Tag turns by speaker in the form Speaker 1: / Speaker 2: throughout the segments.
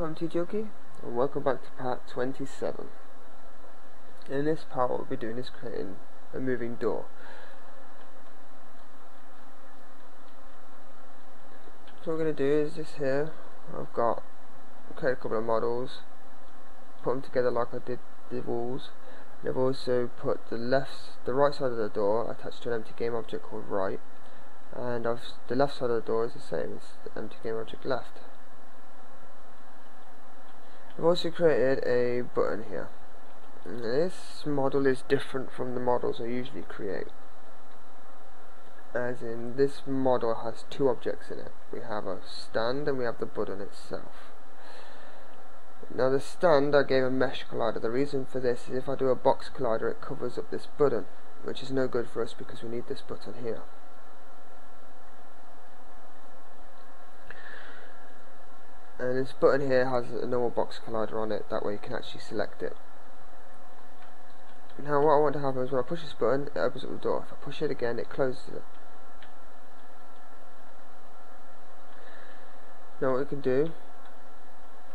Speaker 1: I'm TJoki and welcome back to part 27. In this part what we'll be doing is creating a moving door. So what we're going to do is this here, I've got create a couple of models, put them together like I did the walls, and I've also put the left, the right side of the door attached to an empty game object called right, and I've, the left side of the door is the same as the empty game object left. I've also created a button here. This model is different from the models I usually create. As in, this model has two objects in it. We have a stand and we have the button itself. Now the stand I gave a mesh collider. The reason for this is if I do a box collider it covers up this button, which is no good for us because we need this button here. And this button here has a normal box collider on it that way you can actually select it. Now what I want to happen is when I push this button it opens up the door. If I push it again it closes it. Now what we can do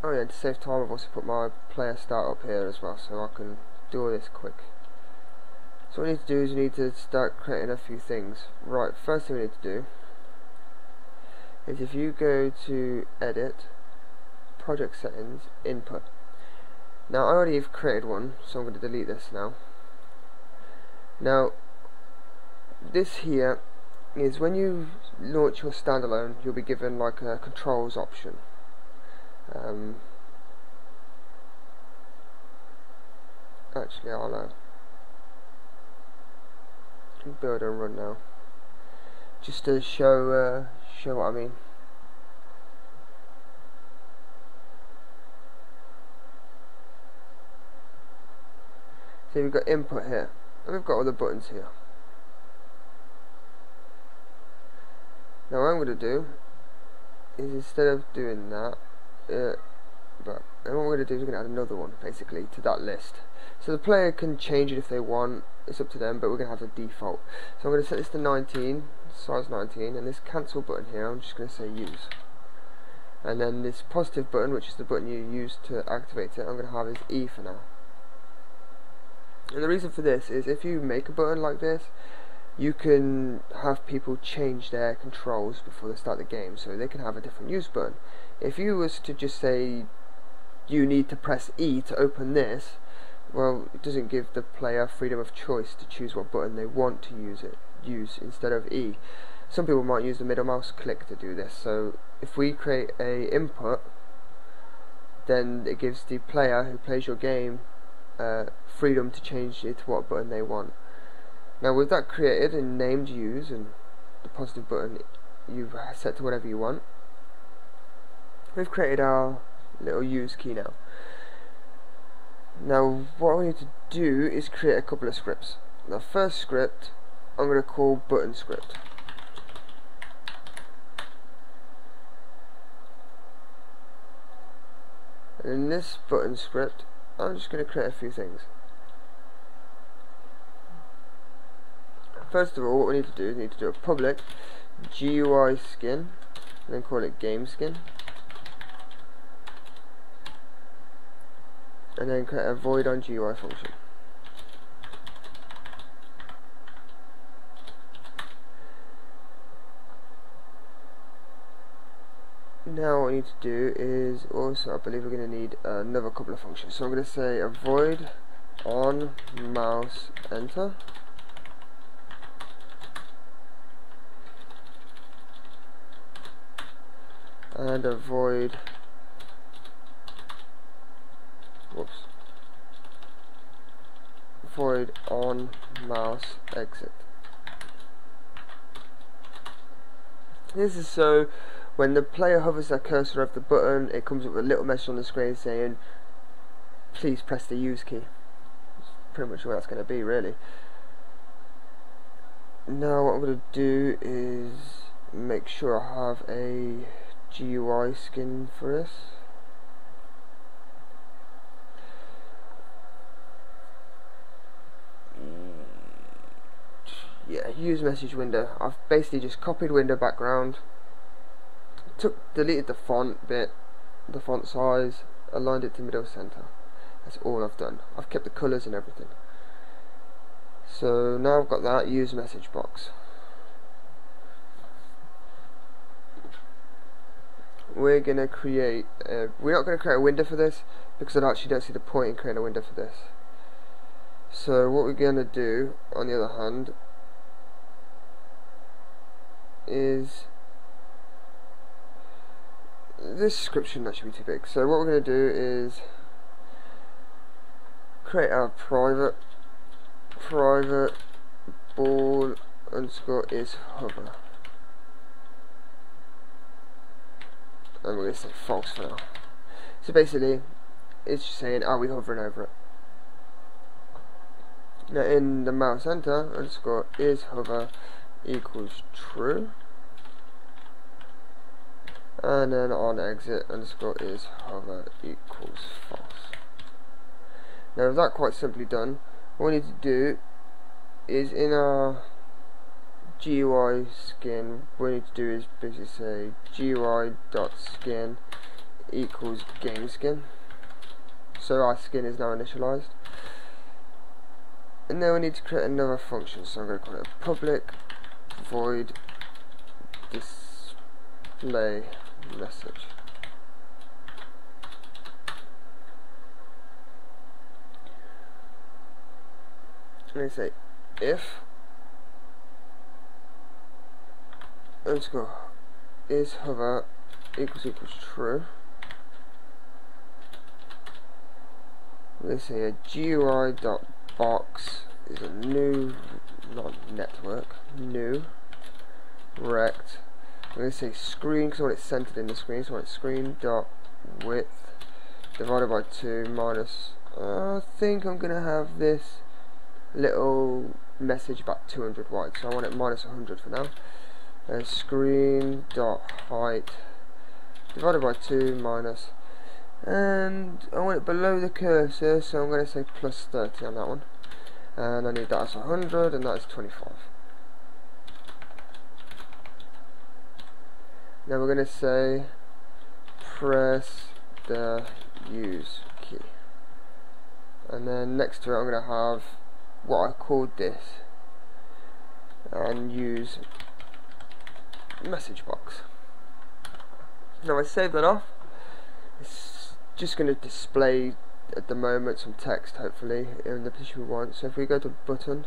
Speaker 1: oh yeah to save time I've also put my player start up here as well so I can do all this quick. So what we need to do is we need to start creating a few things. Right first thing we need to do is if you go to edit project settings, input. Now I already have created one, so I'm going to delete this now. Now, this here is when you launch your standalone, you'll be given like a controls option. Um, actually, I'll uh, build and run now, just to show uh, show what I mean. So we've got input here, and we've got all the buttons here. Now what I'm going to do is instead of doing that, uh, but and what we're going to do is we're going to add another one basically to that list. So the player can change it if they want, it's up to them, but we're going to have the default. So I'm going to set this to 19, size 19, and this cancel button here, I'm just going to say use. And then this positive button, which is the button you use to activate it, I'm going to have is E for now. And the reason for this is if you make a button like this, you can have people change their controls before they start the game, so they can have a different use button. If you was to just say you need to press E to open this, well, it doesn't give the player freedom of choice to choose what button they want to use it use instead of E. Some people might use the middle mouse click to do this. So if we create a input, then it gives the player who plays your game uh, freedom to change it to what button they want. Now with that created and named use and the positive button you've set to whatever you want, we've created our little use key now. Now what we need to do is create a couple of scripts. The first script I'm going to call button script. And in this button script I'm just going to create a few things. First of all, what we need to do is we need to do a public GUI skin, and then call it game skin. And then create a void on GUI function. Now what we need to do is also I believe we're going to need another couple of functions. So I'm going to say avoid on mouse enter. And avoid whoops. Void on mouse exit. This is so when the player hovers their cursor over the button, it comes up with a little message on the screen saying, please press the use key. That's pretty much where that's going to be, really. Now what I'm going to do is make sure I have a GUI skin for this. Yeah, use message window. I've basically just copied window background took deleted the font bit the font size, aligned it to middle center. That's all I've done. I've kept the colours and everything. So now I've got that, use message box. We're to create, a, we're not going to create a window for this because I actually don't see the point in creating a window for this. So what we're going to do, on the other hand, is this description that should be too big. So what we're going to do is create our private private bool underscore is hover. And we're going to say false for now. So basically, it's just saying, are we hovering over it? Now in the mouse enter underscore is hover equals true and then on exit underscore is hover equals false. Now with that quite simply done, what we need to do is in our GUI skin, what we need to do is basically say GUI dot skin equals game skin. So our skin is now initialized. And then we need to create another function, so I'm going to call it public void display message. And I say if underscore is hover equals equals true. Let's say a GUI dot box is a new not network new rect I'm going to say screen because I want it centered in the screen. So I want screen dot width divided by 2 minus. Uh, I think I'm going to have this little message about 200 wide. So I want it minus 100 for now. And screen dot height divided by 2 minus. And I want it below the cursor, so I'm going to say plus 30 on that one. And I need that as 100, and that is 25. Now we're going to say press the use key. And then next to it I'm going to have what I called this and use message box. Now I save that off. It's just going to display at the moment some text hopefully in the position we want. So if we go to button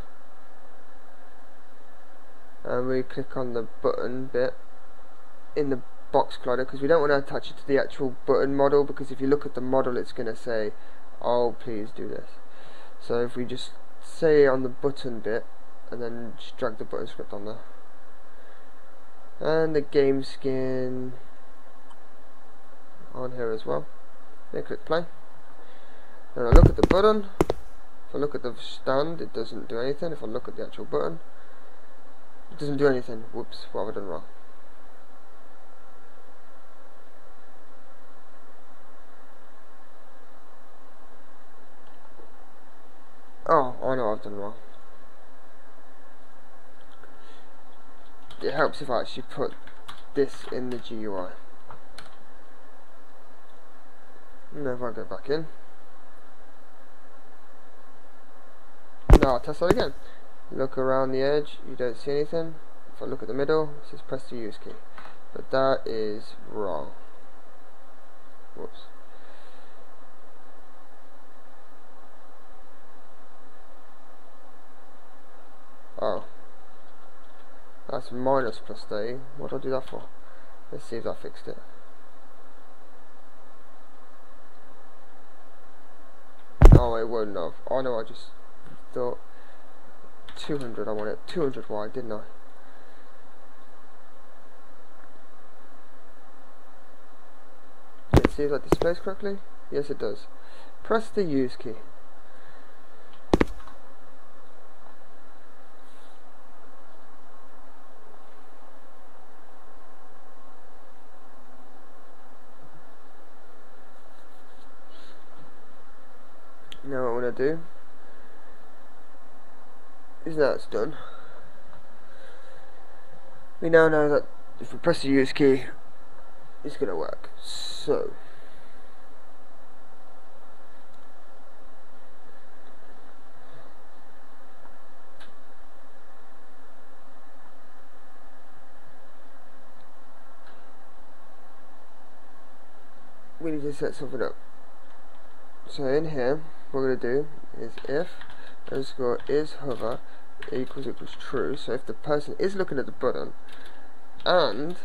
Speaker 1: and we click on the button bit in the box collider because we don't want to attach it to the actual button model because if you look at the model it's going to say oh please do this. So if we just say on the button bit and then just drag the button script on there. And the game skin on here as well. Then click play. And I look at the button. If I look at the stand it doesn't do anything. If I look at the actual button it doesn't do anything. Whoops what have I done wrong Done wrong. It helps if I actually put this in the GUI. And if I go back in. Now I'll test that again. Look around the edge, you don't see anything. If I look at the middle, it says press the use key. But that is wrong. Whoops. Oh. That's minus plus 30. What do I do that for? Let's see if I fixed it. Oh, it won't have. Oh no, I just thought 200. I want it 200 wide, didn't I? Let's see if that displays correctly. Yes, it does. Press the use key. do. Is that's done. We now know that if we press the use key it's gonna work. So. We need to set something up. So in here what we're going to do is if underscore is hover equals equals true. So if the person is looking at the button and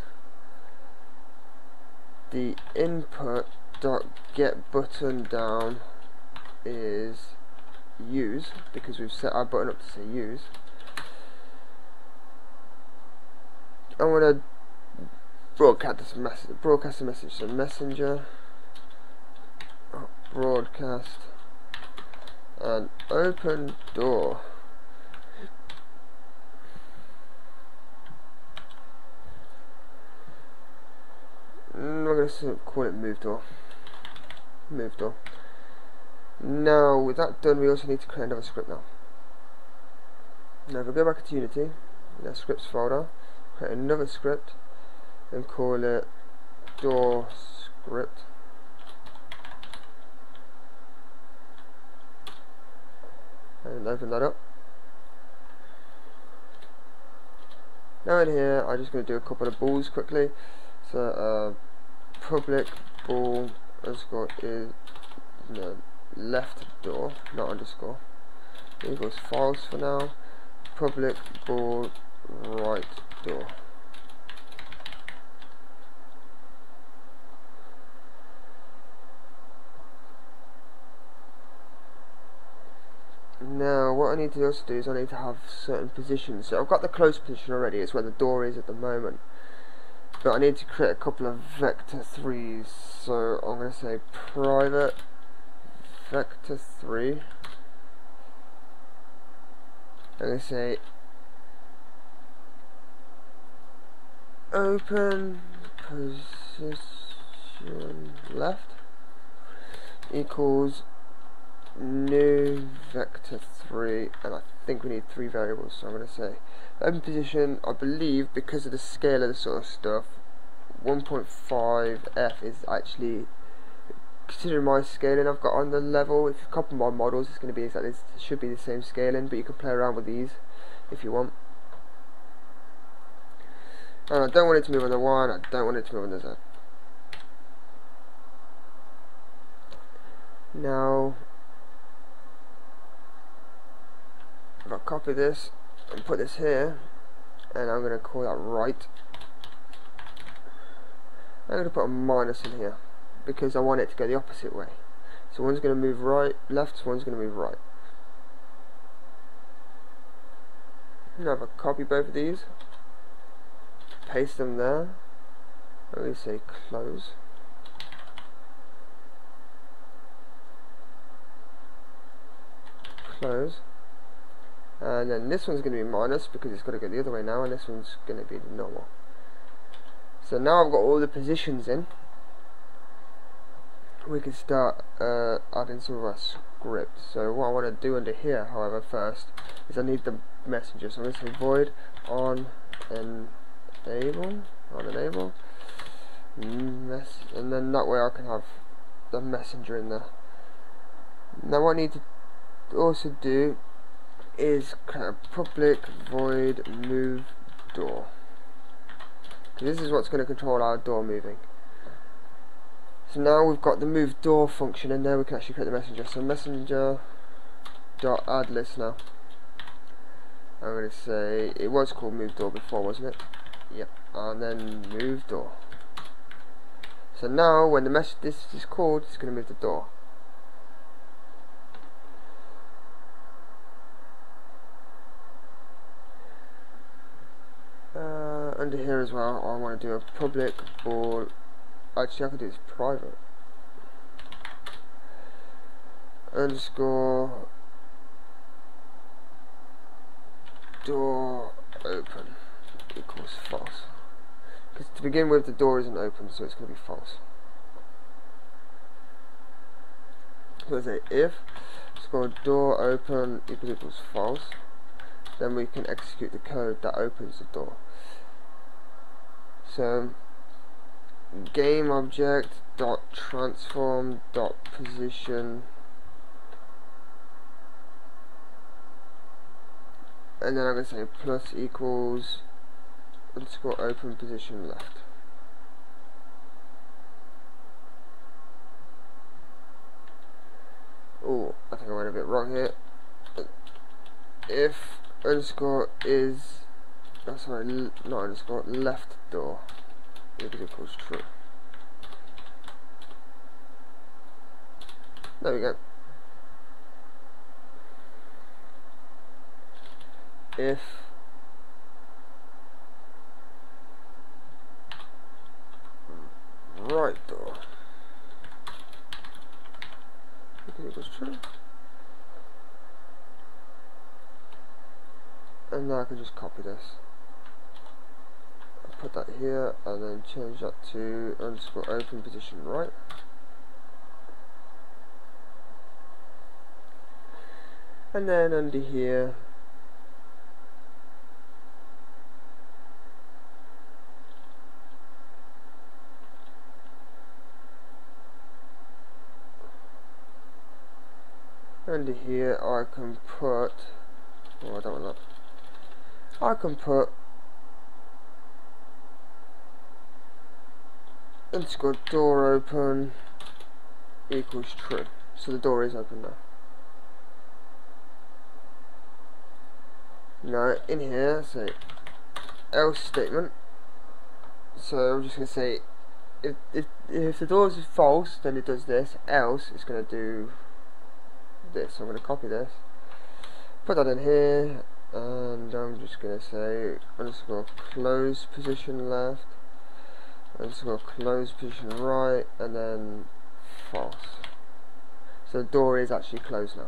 Speaker 1: the input dot get button down is use because we've set our button up to say use. I'm gonna broadcast this message. Broadcast a message. So messenger, oh, broadcast, and open door. Mm, I'm gonna call it move door. Move door. Now, with that done, we also need to create another script now. Now, if we go back into Unity, in our scripts folder, create another script, and call it door script. And open that up. Now in here, I'm just going to do a couple of bools quickly. So, uh, public bool underscore is no, left door, not underscore, equals false for now, public bool right door. Now, what I need to also do is I need to have certain positions. So I've got the close position already, it's where the door is at the moment. But I need to create a couple of vector 3s. So I'm going to say private vector 3 I'm going to say open position left equals new vector 3 and I think we need three variables so I'm going to say open position I believe because of the scale of the sort of stuff 1.5f is actually considering my scaling I've got on the level, if you copy my models it's going to be exactly, it should be the same scaling but you can play around with these if you want. And I don't want it to move on the 1, I don't want it to move on the Z. Now, if I copy this and put this here, and I'm going to call that right, I'm going to put a minus in here because I want it to go the opposite way. So one's going to move right, left, one's going to move right. Now if I copy both of these, paste them there, and we say close. Close. And then this one's going to be minus because it's got to go the other way now, and this one's going to be normal. So now I've got all the positions in we can start uh, adding some of our script. So what I want to do under here, however, first is I need the messenger. So I'm going to void on enable on enable, mess, and then that way I can have the messenger in there. Now what I need to also do is kind of public void move door. This is what's going to control our door moving. So now we've got the move door function and there we can actually create the messenger. So messenger dot add listener. I'm going to say it was called move door before, wasn't it? Yep. And then move door. So now when the message this is called, it's going to move the door. Uh, under here as well, I want to do a public bool Actually, I can do this private. Underscore door open equals false. Because to begin with, the door isn't open, so it's going to be false. So I say if score door open equals false, then we can execute the code that opens the door. So game object dot transform dot position. And then I'm going to say plus equals underscore open position left. Oh I think I went a bit wrong here. If underscore is oh, sorry, not underscore, left door is equals true. There we go. If right door equals true. And now I can just copy this. Put that here and then change that to underscore open position right. and then under here under here I can put oh I don't want that I can put underscore door open equals true so the door is open now Now in here, say else statement. So I'm just to say if, if, if the door is false, then it does this. Else, it's going to do this. So I'm going to copy this, put that in here, and I'm just going to say underscore close position left, underscore close position right, and then false. So the door is actually closed now.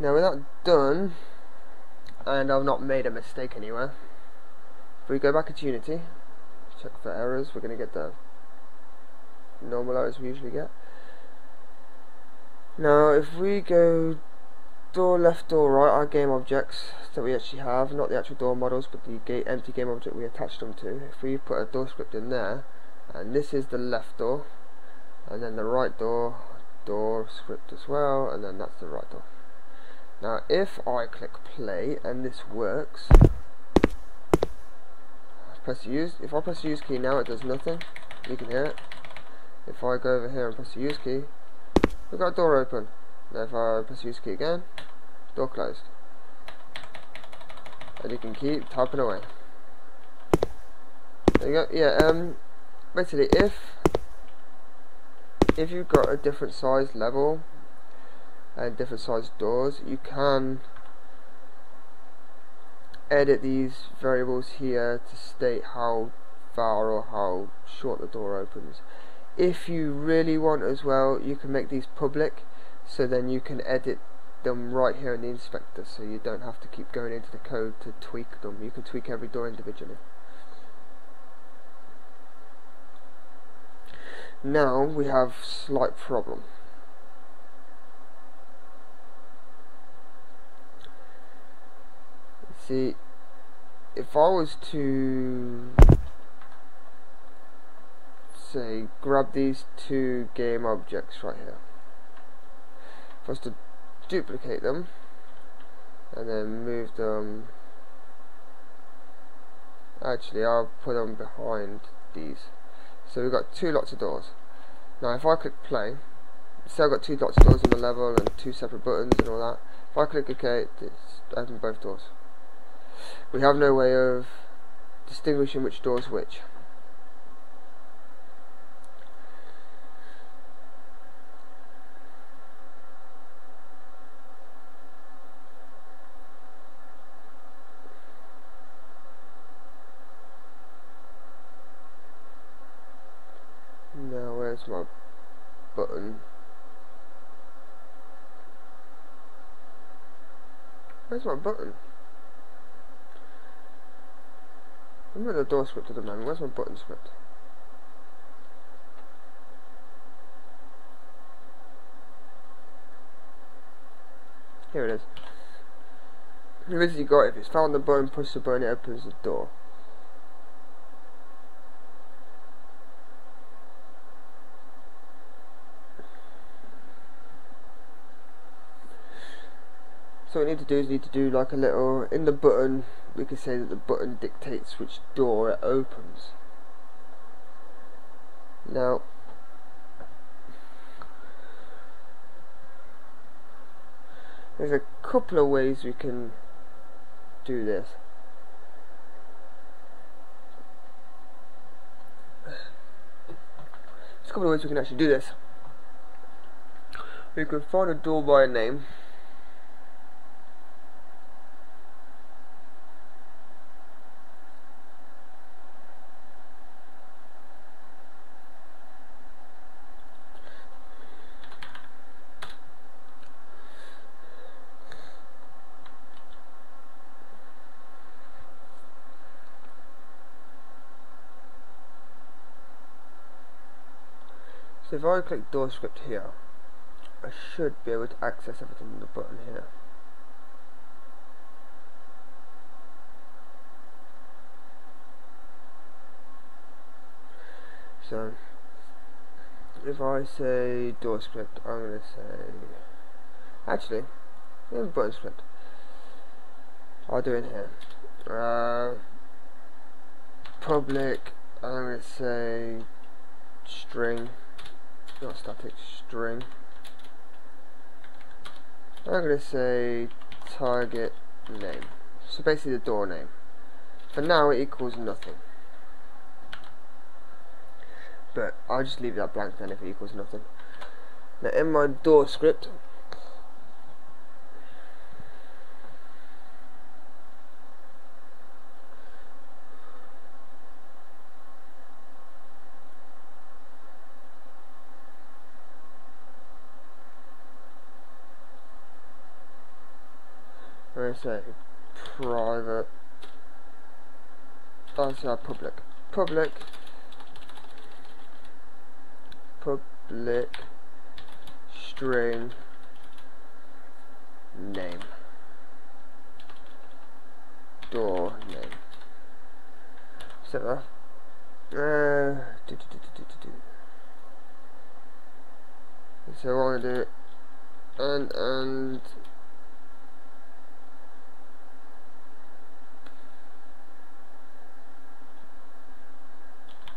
Speaker 1: Now with that done, and I've not made a mistake anywhere, if we go back to Unity, check for errors, we're going to get the normal errors we usually get. Now if we go door left, door right, are game objects that we actually have, not the actual door models, but the ga empty game object we attached them to, if we put a door script in there, and this is the left door, and then the right door, door script as well, and then that's the right door. Now if I click play and this works, press use, if I press use key now it does nothing, you can hear it. If I go over here and press the use key, we've got a door open. If I press use key again, door closed. And you can keep typing away. There you go, yeah, um, basically if, if you've got a different size level, and different size doors you can edit these variables here to state how far or how short the door opens if you really want as well you can make these public so then you can edit them right here in the inspector so you don't have to keep going into the code to tweak them. You can tweak every door individually. Now we have slight problem. See if I was to say grab these two game objects right here I to duplicate them and then move them. Actually I'll put them behind these. So we've got two lots of doors. Now if I click play say I've got two lots of doors on the level and two separate buttons and all that if I click OK it's open both doors. We have no way of distinguishing which door is which. Now where's my button? Where's my button? I'm at the door script at the moment. Where's my button script? Here it is. You got if it's found the button, push the button, it opens the door. We need to do is need to do like a little in the button we can say that the button dictates which door it opens Now, there's a couple of ways we can do this. There's a couple of ways we can actually do this. We can find a door by a name. If I click door script here, I should be able to access everything in the button here. So if I say door script, I'm going to say actually, have button script. I'll do it here. Uh, public, I'm going to say string not static string. I'm going to say target name. So basically the door name. For now it equals nothing. But I'll just leave that blank then if it equals nothing. Now in my door script Say private our public public public string name. Door name. Set that uh, do, do, do, so I want to do and and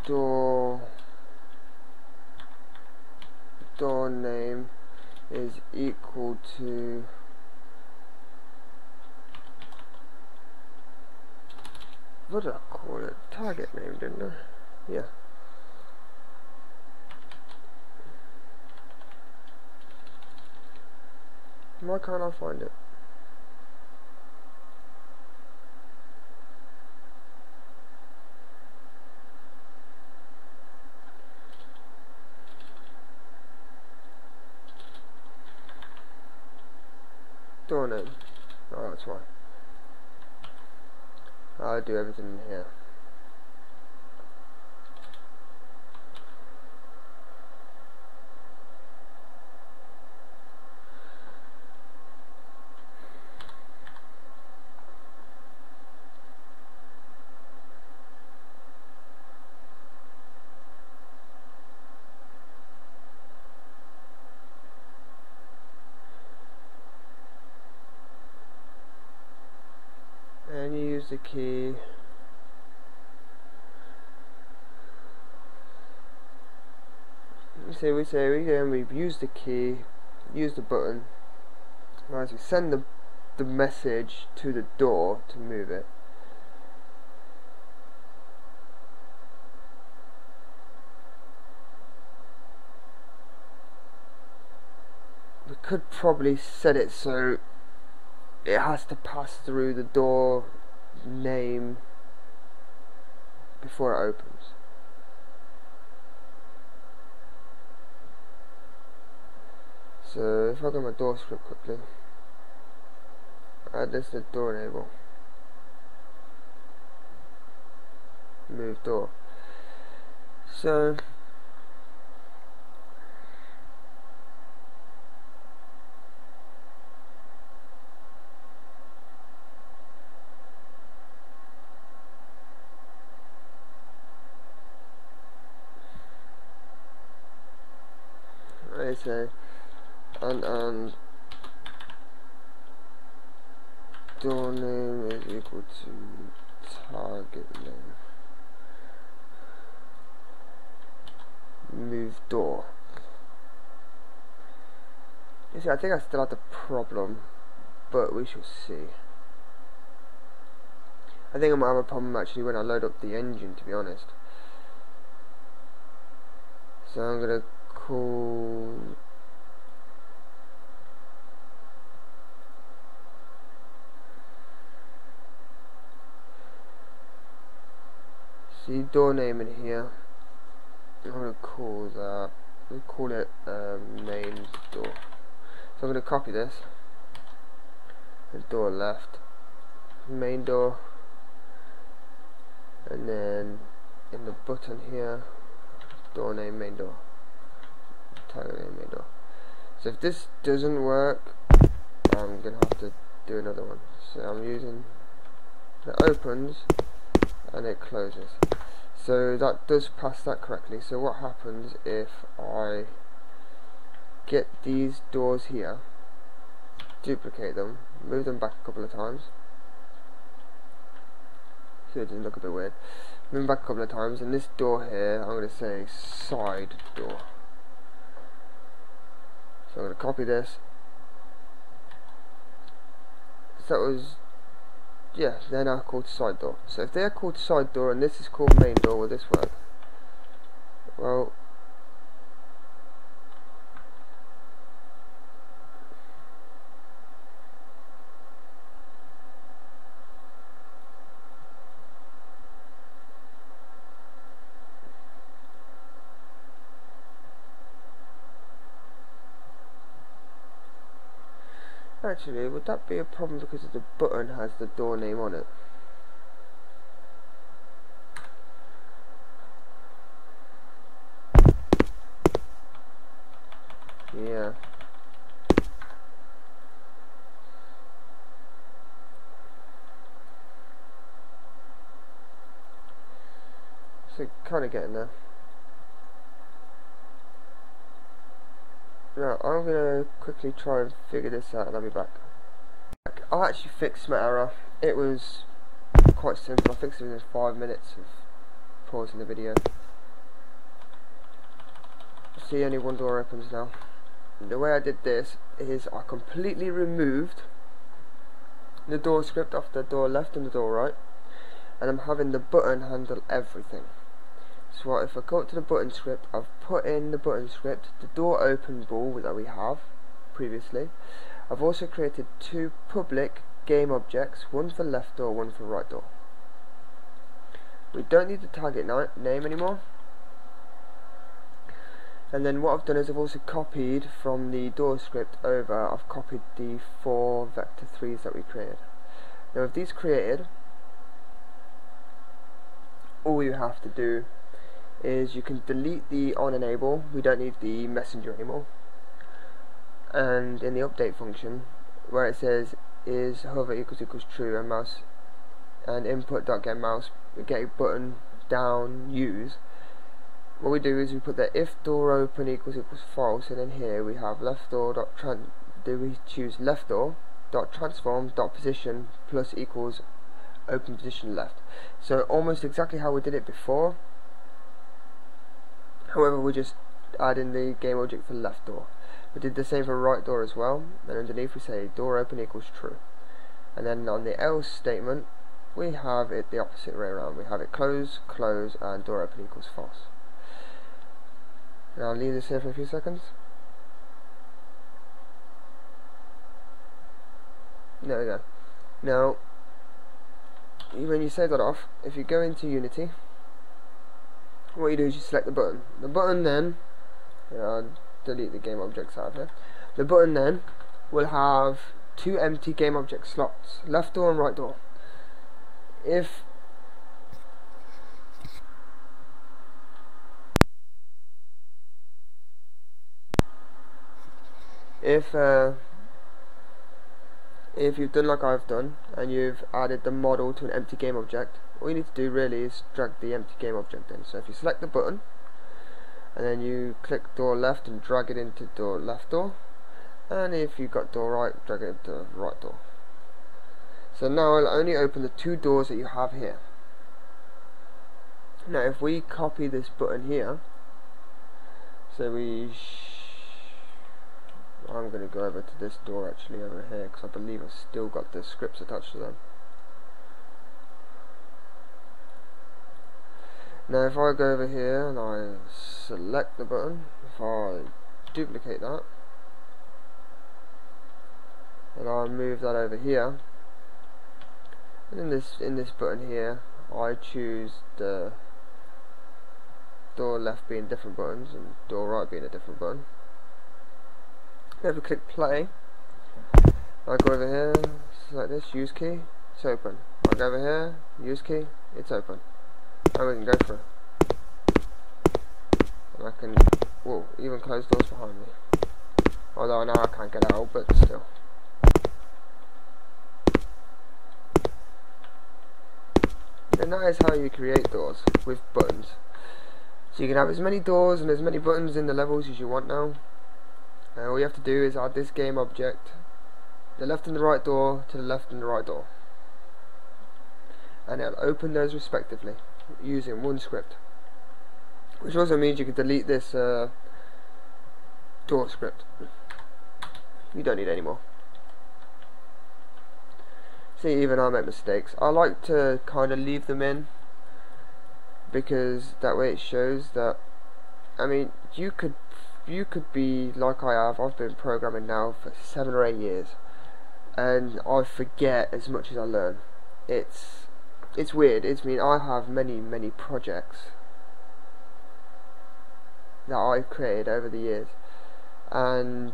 Speaker 1: door door name is equal to what did I call it? Target name, didn't I? Yeah. Why can't I find it? doing it. Oh, that's why. I'll do everything in here. use the key say we say we again we've used the key use the button. As we send the the message to the door to move it. We could probably set it so it has to pass through the door name before it opens. So if I go my door script quickly, add this to door enable, move door. So say and and door name is equal to target name move door. You see, I think I still have the problem, but we shall see. I think I might have a problem actually when I load up the engine, to be honest. So I'm gonna call see door name in here. I'm gonna call that. We call it um, main door. So I'm gonna copy this. Door left, main door, and then in the button here, door name main door, title name main door. So if this doesn't work, I'm gonna have to do another one. So I'm using it opens and it closes. So that does pass that correctly. So what happens if I get these doors here, duplicate them, move them back a couple of times. So it doesn't look a bit weird. Move them back a couple of times, and this door here, I'm going to say side door. So I'm going to copy this. So that was yeah, they're now called side door. So if they're called side door and this is called main door, will this work? Well, Actually, would that be a problem because the button has the door name on it? Yeah. So kind of getting there. Now, I'm going to quickly try and figure this out and I'll be back. I actually fixed my error. It was quite simple. I fixed it within 5 minutes of pausing the video. See, only one door opens now. The way I did this is I completely removed the door script off the door left and the door right and I'm having the button handle everything. So if I go to the button script, I've put in the button script, the door open bool that we have previously. I've also created two public game objects, one for left door, one for right door. We don't need the target name anymore. And then what I've done is I've also copied from the door script over, I've copied the four vector 3s that we created. Now with these created, all you have to do is you can delete the on enable. We don't need the messenger anymore. And in the update function where it says is hover equals equals true and mouse and input dot get mouse get button down use. What we do is we put the if door open equals equals false and then here we have left door dot tran do we choose left door dot transform dot position plus equals open position left. So almost exactly how we did it before However, we just add in the game object for left door. We did the same for right door as well. And underneath we say door open equals true. And then on the else statement, we have it the opposite way around. We have it close, close, and door open equals false. And I'll leave this here for a few seconds. There we go. Now, when you save that off, if you go into Unity, what you do is you select the button. The button then, I'll delete the game objects out of here. The button then will have two empty game object slots, left door and right door. If if uh, if you've done like I've done and you've added the model to an empty game object all you need to do really is drag the empty game object in. So if you select the button and then you click door left and drag it into door left door and if you've got door right drag it into right door. So now I'll only open the two doors that you have here. Now if we copy this button here so we I'm going to go over to this door actually over here because I believe I've still got the scripts attached to them. Now if I go over here and I select the button if I duplicate that and I move that over here and in this in this button here I choose the door left being different buttons and door right being a different button if we click play. I go over here like this use key it's open. I go over here use key it's open. And we can go through and I can whoa even close doors behind me. Although now I can't get out but still. And that is how you create doors with buttons. So you can have as many doors and as many buttons in the levels as you want now and all you have to do is add this game object the left and the right door to the left and the right door and it'll open those respectively using one script which also means you can delete this uh, door script you don't need any more See, even I make mistakes. I like to kind of leave them in because that way it shows that. I mean, you could you could be like I have. I've been programming now for seven or eight years, and I forget as much as I learn. It's it's weird. It's I mean I have many many projects that I've created over the years, and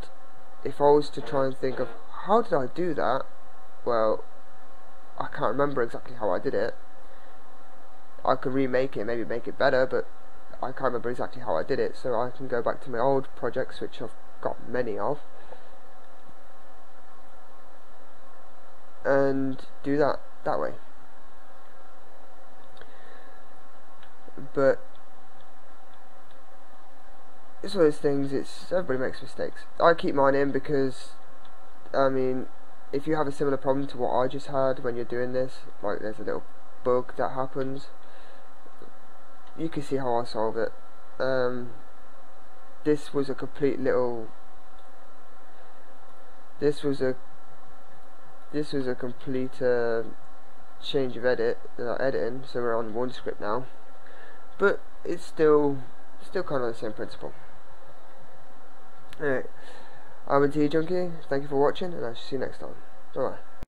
Speaker 1: if I was to try and think of how did I do that, well, I can't remember exactly how I did it. I could remake it, maybe make it better, but I can't remember exactly how I did it, so I can go back to my old projects, which I've got many of, and do that that way. But it's one of those things. It's everybody makes mistakes. I keep mine in because, I mean, if you have a similar problem to what I just had when you're doing this, like there's a little bug that happens, you can see how I solve it. Um, this was a complete little. This was a. This was a complete uh, change of edit, uh, editing. So we're on one script now, but it's still, still kind of the same principle. Alright. I'm a Tea Junkie, thank you for watching, and I'll see you next time. bye, Bye.